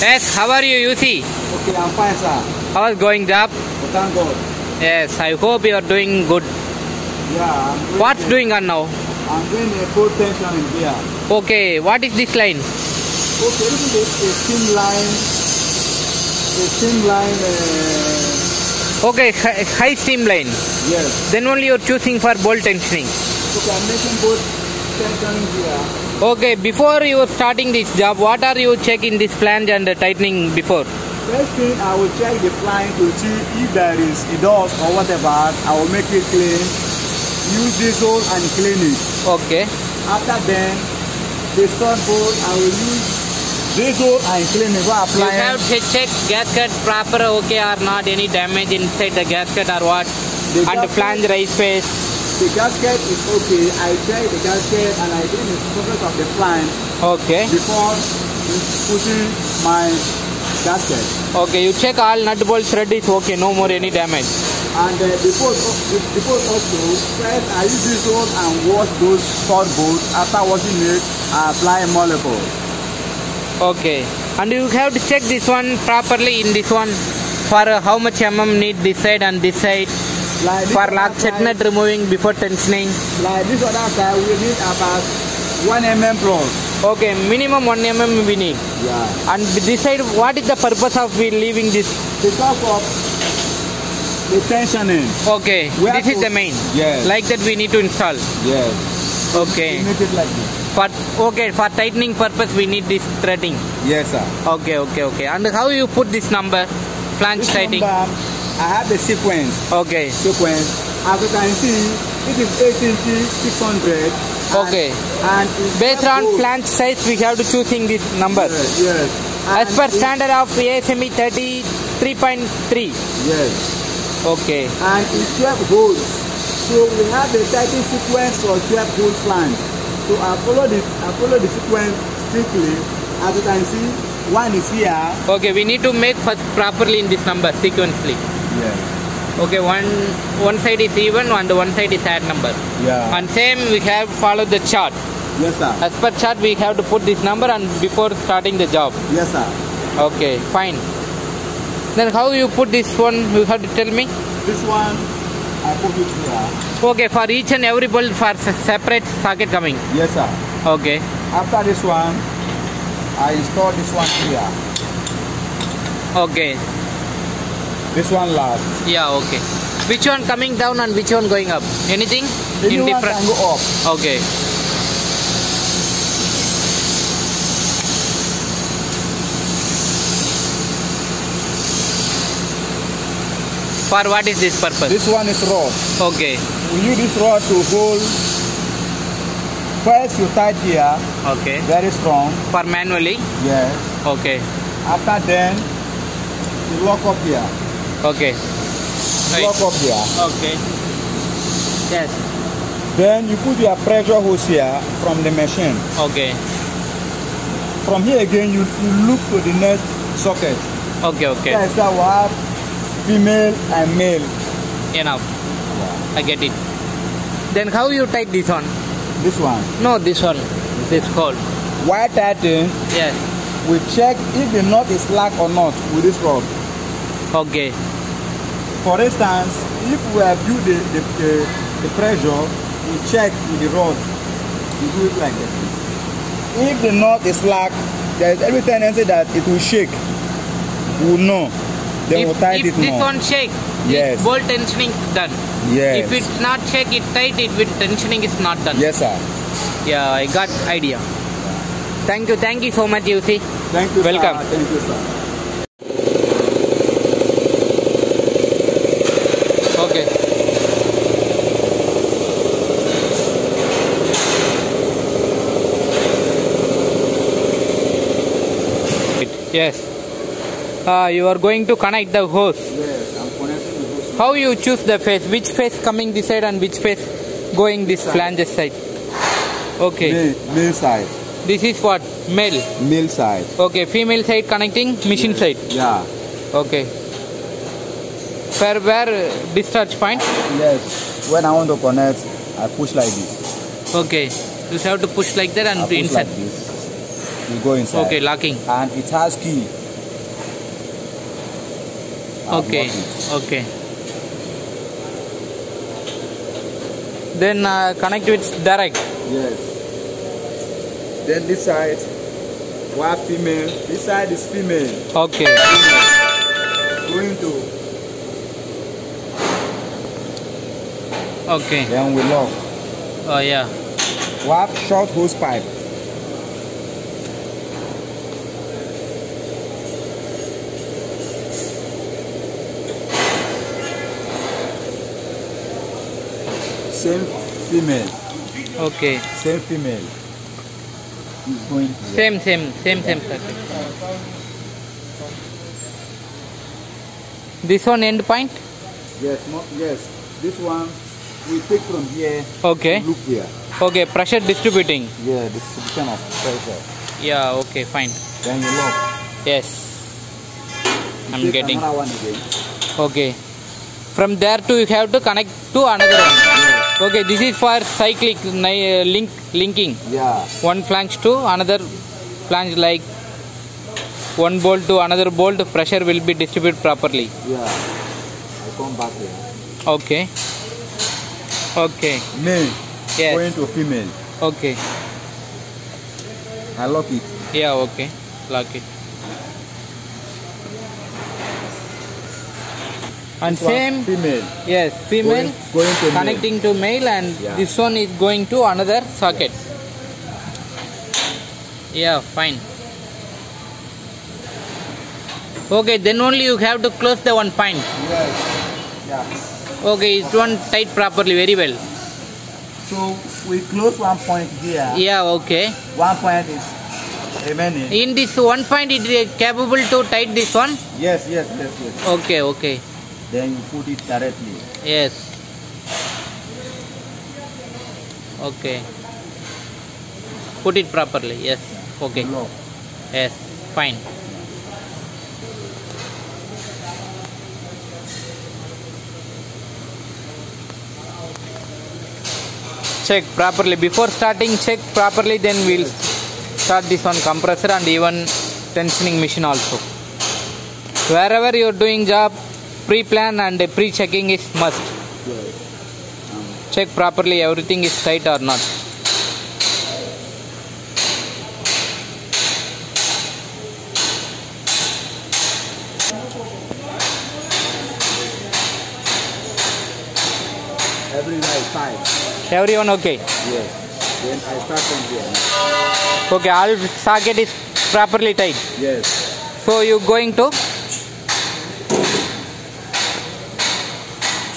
Yes, how are you, Yusi? Okay, I'm fine, sir. How is going job? Oh, thank God. Yes, I hope you are doing good. Yeah, I'm doing What's a- doing on now? I'm doing a cold tension in here. Okay, what is this line? Okay, this is a, a thin line. A thin line. Uh, Okay, hi- high steam line. yes. Then only you're choosing for bolt tensioning. Okay, I'm making both tension here. Okay, before you starting this job, what are you checking this flange and the tightening before? First thing, I will check the flange to see if there is a dust or whatever. I will make it clean. Use this diesel and clean it. Okay, After then, the front bolt, I will use this diesel and clean it. Go you have to check gasket proper okay or not, any damage inside the gasket or what, The and flange rise face. The gasket is okay. I check the gasket and I clean the surface of the flange Okay, before putting my gasket. okay, you check all nut bolt thread is okay, no more any damage. And uh, before, before also, first I use this one and wash those short bolts. After washing it, I apply Molykote. Okay, and you have to check this one properly in this one for uh, how much mm need this side and this side Like for lock set nut removing before tensioning. Like this other side, we need about 1 mm plus. Okay, minimum 1 mm we need. Yeah. And decide what is the purpose of we leaving this? Because of the tensioning. Okay, We this is to- the main. Yes. Like that we need to install. Yes. Okay. Make it like this. For okay, for tightening purpose we need this threading. Yes, sir. Okay, okay, okay. And how you put this number? Flange This tightening. number, I have the sequence. Okay. Sequence. As you can see, it is 8 inches, 600. and- Okay. And it's Based on flange size we have to choosing this number. Yes. yes. As And per standard of ASME 33.3. Yes. Okay. And it's 12 holes. So we have the tightening sequence for 12 hole flange. So I follow the I follow the sequence strictly. As you can see, one is here. Okay, we need to make first properly in this number sequentially. Yes. Okay, one one side is even and one side is odd number. Yeah. And same we have followed the chart. yes, sir. As per chart we have to put this number and before starting the job. Yes, sir. Okay, fine. Then how you put this one? You have to tell me. This one, I put it here. Okay, for each and every bolt for separate socket coming. Yes, sir. Okay. After this one, I install this one here. Okay. This one last. Yeah. Okay. Which one coming down and which one going up? Anything in Anyone different? go up. Okay. For what is this purpose? This one is rod. Okay. We use this rod to hold. First, you tight here, Okay. very strong. For manually. Yes. Okay. After then, you lock up here. Okay. Right. Lock up here. Okay. Yes. Then you put your pressure hose here from the machine. Okay. From here again, you, you look to the next socket. Okay. Okay. Yes, sir, we have female and male. Enough. I get it. Then how you tight this one? This one. No, this one. This hole. While tightening, Yes. we check if the knot is slack or not with this rod. Okay. For instance, if we have viewed the, the, the, the pressure, we check with the rod. We do it like that. If the knot is slack, there is every tendency that it will shake. We will know. Then if we'll tight if it this more. one shake, Yes. bolt tensioning done. yes. If it's not shake, it tight, it with tensioning is not done. yes, sir. Yeah, I got idea. Thank you, thank you so much, Yusi. Thank you, Welcome. sir. Thank you, sir. Okay. Yes. Uh, you are going to connect the hose. Yes, I'm connecting the hose. How you choose the face? Which face coming this side and which face going this flange side? Okay. Male, male side. This is what? Male. Male side. Okay. Female side connecting machine side. Yeah. Okay. For where uh, discharge point? Yes. When I want to connect, I push like this. Okay. You have to push like that I and push inside. like this. You go inside. Okay, locking. And it has key. I'll Okay. Okay. Then uh, connect with direct. Yes. Then this side, wife female. This side is female. Okay. Going to. Okay. Then we lock. Oh yeah. Wife short hose pipe. Same female. Okay. Same female. Is going here. Same same same same circuit. This one end point. Yes, no, yes. This one we take from here. Okay. Look here. Okay. Pressure distributing. Yeah, distribution of pressure. Yeah. Okay. Fine. Then you lock. Yes. You I'm getting. one again. Okay. From there to you have to connect to another one. Okay. This is for cyclic ni- uh, link linking. Yeah. one flange to another flange like one bolt to another bolt pressure will be distributed properly Yeah. I come back here. okay okay Male yes going to female. okay I lock it. yeah okay lock it and same female. yes female Going, going to male. connecting to male and Yeah. this one is going to another socket yeah fine okay then only you have to close the one point Yes. Yeah. okay it won't tight properly very well So we close one point here. yeah okay One point is remaining. in this one point it is capable to tight this one Yes, yes, yes, yes. okay okay Then you put it directly. yes. Okay. Put it properly yes. Okay. Lock. yes fine. Check properly. Before starting check properly then we'll start this one compressor and even tensioning machine also. Wherever you're doing job pre-plan and pre-checking is must check properly everything is tight or not Every night tight. everyone okay Yes. Then I start from here. okay all socket is properly tight Yes. so you going to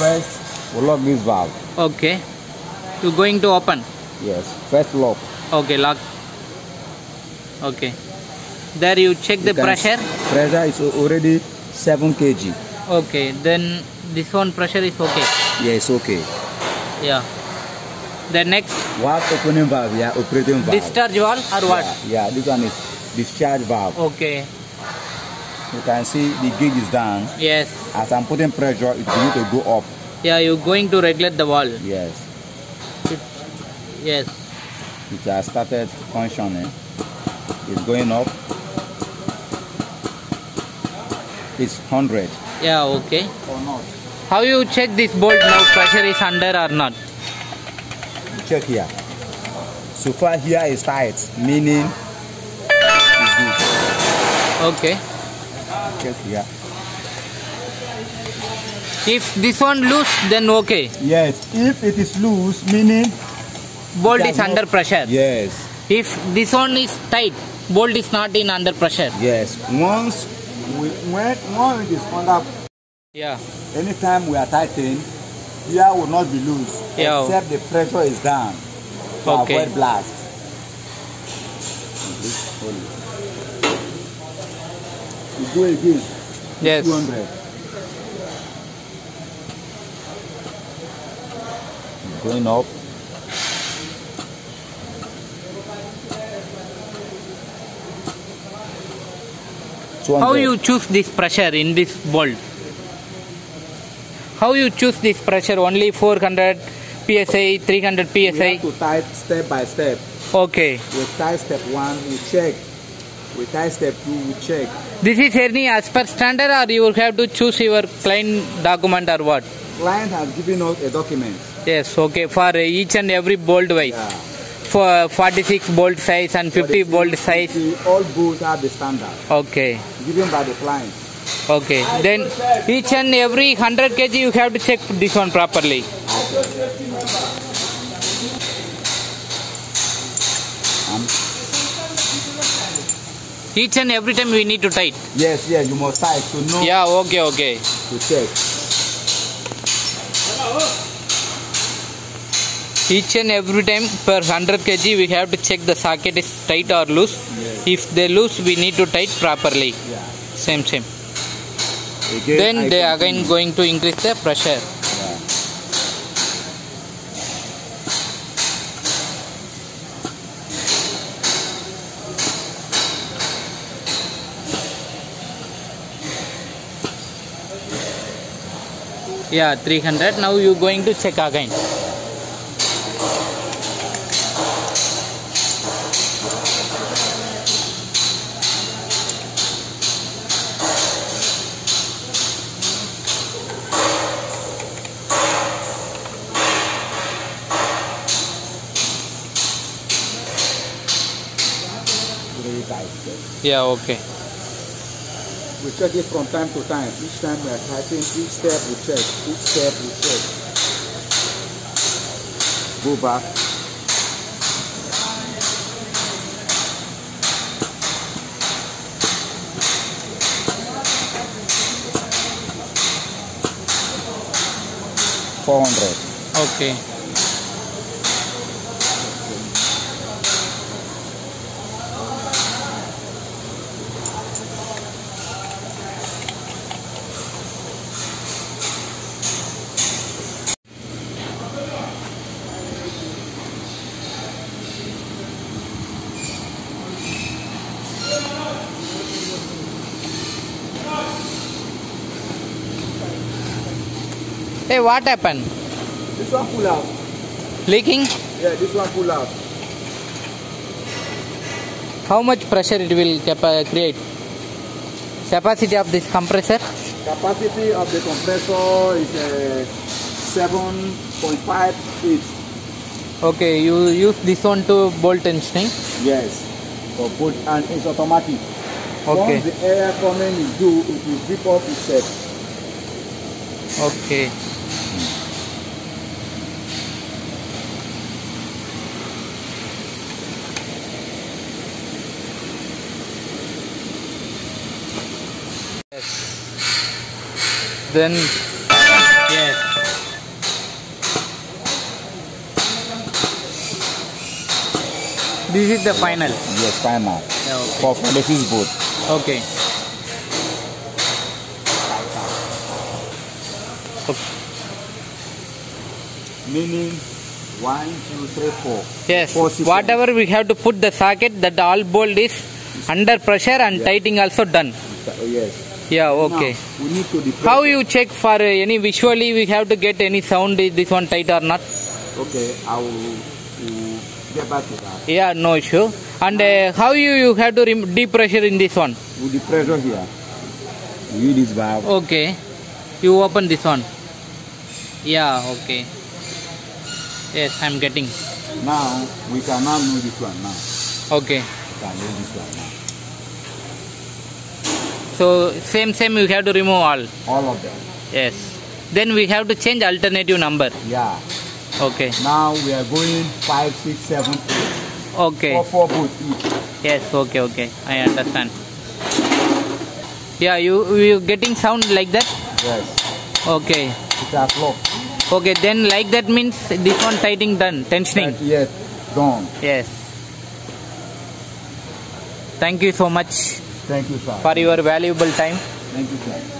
First, lock this valve. okay you going to open Yes. First lock. okay lock okay there you check the You can- pressure Pressure is already 7 kg. okay then this one pressure is okay Yes, okay. yeah the next What opening valve? Yeah, operating valve. discharge valve or what Yeah, yeah, this one is discharge valve. okay You can see the gauge is down. yes As I'm putting pressure, it's going to go up. yeah you're going to regulate the valve Yes. yes It has started functioning. It's going up. It's 100. yeah okay Or not? how you check this bolt now pressure is under or not Check here. So far here is tight, meaning it's good. okay Check here. If this one loose then okay Yes, if it is loose, meaning bolt is under pressure yes, if this one is tight bolt is not in under pressure yes. Once we when when it is under yeah anytime we are tightened, here will not be loose Yeah. except the pressure is down to Okay. avoid blast. Hold it. You go again. yes 200. Going up. how you choose this pressure in this bolt how you choose this pressure only 400 psi 300 We psi have to tight step by step. okay We tie step one, we check We tie step two, we check. This is any as per standard or you have to choose your client document or what? Client has given us a document. Yes, okay. For each and every bolt wise. Yeah. For 46 bolt size and 50 bolt size. See, all bolts are the standard Okay. given by the client. Okay. Then each and every 100 kg you have to check this one properly. Um, Each and every time we need to tight. yes, yes, you must tie to know Yeah, okay, okay. to check. Each and every time per 100 kg we have to check the socket is tight or loose. Yes. If they loose we need to tight properly. Yeah. Same, same. Again, Then I they again going to increase the pressure. Yeah. Yeah, 300. Now you going to check again. Yeah, okay. We check it from time to time. Each time we are typing, each step we check. Each step we check. Go back. Four hundred. Okay. Hey, what happened? This one pull out. Leaking? Yeah, this one pull out. How much pressure it will create? Capacity of this compressor? Capacity of the compressor is uh, 7.58. Okay, you use this one to bolt tensioning. Yes. For both and it's automatic. Okay. Once the air coming is due, it will zip up itself. Okay. Yes. Then yes. This is the final. Yes, final. Okay. For 46 boat. Okay. Meaning one, two, three, four. Yes. Four. Whatever we have to put the socket that all bolt is under pressure and Yeah. tightening also done. Uh, Yes. Yeah. Okay. Now, we need to depress. How you check for uh, any visually we have to get any sound is this one tight or not? Okay, I will, will get back to that. Yeah, no issue. And uh, how you you have to depressure in this one? With the pressure here, we use this valve. Okay. You open this one. Yeah. Okay. Yes, I'm getting. Now, we can now know this one now. Okay. We can know this one now. So same same we have to remove all. All of them. Yes. Then we have to change alternative number. Yeah. Okay. Now we are going five, six, seven, eight. Okay. Four, four each. Yes, okay, okay. I understand. Yeah, you you getting sound like that? Yes. Okay. It's a flow. Okay, then like that means this one tightening done, tensioning. Yes. Done. Yes. Thank you so much Thank you, sir. for your valuable time. Thank you, sir.